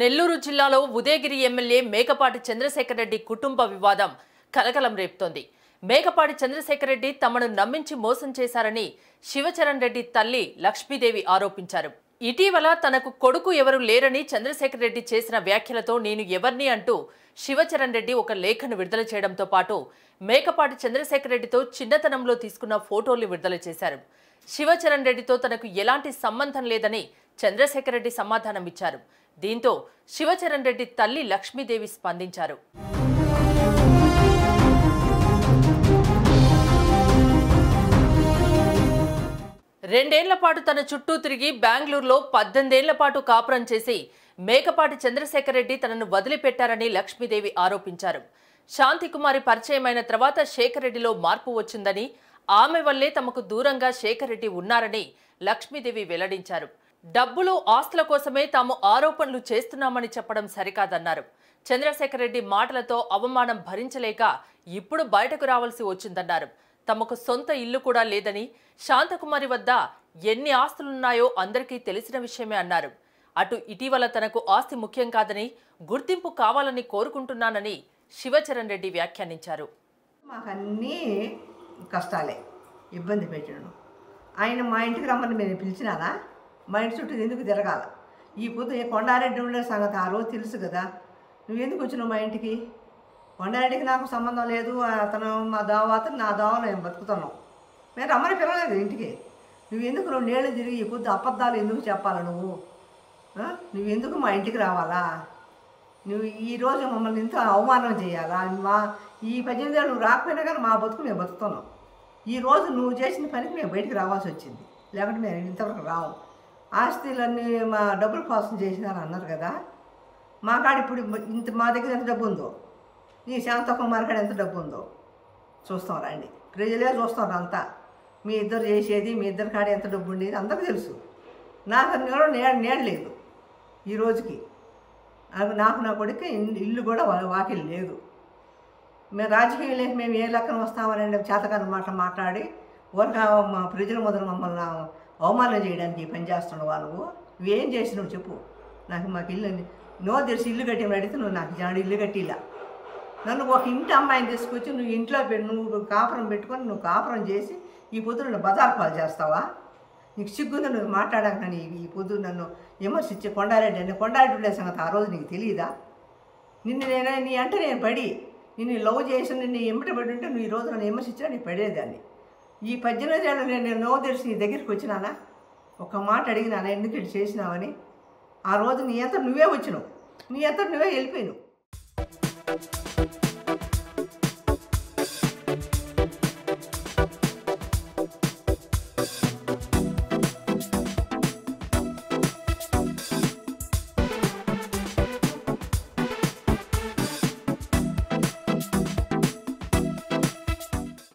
నెల్లూరు జిల్లాలో ఉదయగిరి ఎమ్మెల్యే మేకపాటి చంద్రశేఖర్ రెడ్డి కుటుంబ వివాదం కలకలం రేపుతోంది. మేకపాటి చంద్రశేఖర్ రెడ్డి తమను నమ్మించి మోసం చేశారని శివచరణ్ రెడ్డి తల్లి లక్ష్మీదేవి ఆరోపించారు. ఇటీవల తనకు కొడుకు ఎవరు లేరని చంద్రశేఖర్ రెడ్డి చేసిన వ్యాఖ్యలతో నేను ఎవరిని అంటూ శివచరణ్ రెడ్డి ఒక లేఖను విడుదల చేయడంతో పాటు మేకపాటి చంద్రశేఖర్ రెడ్డితో చిన్నతనంలో తీసుకున్న ఫోటోలు విడుదల చేశారు. శివచరణ్ రెడ్డితో తనకు ఎలాంటి సంబంధం లేదని చంద్రశేఖర్ రెడ్డి సమాధానం ఇచ్చారు దీంతో శివచరణ్ రెడ్డి తల్లి లక్ష్మీదేవి స్పందించారు. రెండేళ్ళ పాటు తన చుట్టూ తిరిగి బెంగళూరులో పద్దెనిమిదేళ్ళ పాటు కాపురం చేసి మేకపాటి చంద్రశేఖర్ రెడ్డి తనను వదిలిపెట్టారని లక్ష్మీదేవి ఆరోపించారు. శాంతికుమారి పరిచయమైన తర్వాత శేఖర్ రెడ్డిలో మార్పు వచ్చిందని ఆమె వల్లే తమకు దూరంగా శేఖర్ రెడ్డి ఉన్నారని లక్ష్మీదేవి వెల్లడించారు. డబ్బులు ఆస్తుల కోసమే తాము ఆరోపణలు చేస్తున్నామని చెప్పడం సరికాదన్నారు. చంద్రశేఖర్ రెడ్డి మాటలతో అవమానం భరించలేక ఇప్పుడు బయటకు రావాల్సి వచ్చిందన్నారు. తమకు సొంత ఇల్లు కూడా లేదని శాంతకుమారి వద్ద ఎన్ని ఆస్తులున్నాయో అందరికీ తెలిసిన విషయమే అన్నారు. అటు ఇటీవల తనకు ఆస్తి ముఖ్యం కాదని గుర్తింపు కావాలని కోరుకుంటున్నానని శివచరణ్ రెడ్డి వ్యాఖ్యానించారు కష్టాలే ఇబ్బంది పెట్టడం ఆయన మా ఇంటికి రమ్మని నేను పిలిచినారా? మా ఇంటి చుట్టూ ఎందుకు తిరగాల? ఈ పొద్దు ఏ కొండారెడ్డి ఉండే సంగతి ఆ రోజు తెలుసు కదా. నువ్వు ఎందుకు వచ్చినావు మా ఇంటికి? కొండారెడ్డికి నాకు సంబంధం లేదు అతను మా దావాత నా దావలో నేను బతుకుతున్నాం. మేము రమ్మని పిలవలేదు ఇంటికి. నువ్వు ఎందుకు రెండు నేళ్ళు తిరిగి ఈ పొద్దు అబద్ధాలు ఎందుకు చెప్పాలి నువ్వు? నువ్వు ఎందుకు మా ఇంటికి రావాలా? నువ్వు ఈ రోజు మమ్మల్ని ఇంత అవమానం చేయాలా? మా ఈ పద్దెనిమిది ఏళ్ళు నువ్వు రాకపోయినా కానీ మా బతుకు మేము బతుకుతున్నాం. ఈరోజు నువ్వు చేసిన పనికి మేము బయటికి రావాల్సి వచ్చింది. లేకుంటే మేము ఇంతవరకు రావు. ఆస్తిలన్నీ మా డబ్బులు కోసం చేసినారు అన్నారు కదా. మా కాడ ఇప్పుడు ఇంత మా దగ్గర ఎంత డబ్బు ఉందో? నీ శాంతకుమార్ కాడ ఎంత డబ్బు ఉందో? చూస్తాం రండి. ప్రజలే చూస్తాం అంతా. మీ ఇద్దరు చేసేది మీ ఇద్దరు కాడ ఎంత డబ్బు ఉండేది అందరికీ తెలుసు. నాకు నెలలో నే నేడలేదు ఈ రోజుకి. నాకు నాకు నా కొడుకు ఇల్లు- ఇల్లు కూడా వాకిల్ లేదు. మేము రాజకీయం లేక మేము ఏ లెక్కన వస్తామని చేతకాని మాట మాట్లాడి ఊరక మా ప్రజల మొదలు మమ్మల్ని అవమానం చేయడానికి ఈ పని నువ్వు నువ్వేం చేసినావు చెప్పు. నాకు మాకు ఇల్లు నో తెలిసి ఇల్లు కట్టి అడిగితే నువ్వు నాకు జాడు ఇల్లు కట్టిలా. నన్ను ఒక ఇంటి అమ్మాయిని తీసుకొచ్చి నువ్వు ఇంట్లో నువ్వు కాపురం పెట్టుకొని నువ్వు కాపురం చేసి ఈ పొద్దు నన్ను బజార్ పాలు చేస్తావా? నీకు సిగ్గుంది నువ్వు మాట్లాడాక కానీ ఈ పొద్దు నన్ను విమర్శించి కొండారెడ్డి అని కొండారెడ్డి ఉండే సంగతి ఆ రోజు నీకు తెలియదా నిన్ను నేను నీ అంటే నేను పడి నిన్ను లవ్ చేసి నిన్ను ఎంబటి పడి ఉంటే నువ్వు ఈ రోజు నన్ను విమర్శించినా నీ పడేదాన్ని. ఈ పద్దెనిమిది ఏళ్ళ నేను నో తెలిసి నీ దగ్గరికి వచ్చినానా? ఒక మాట అడిగినానా ఎందుకు ఇటు చేసినావని? ఆ రోజు నీ అంతా నువ్వే వచ్చినావు. నీ అంతా నువ్వే వెళ్ళిపోయినావు.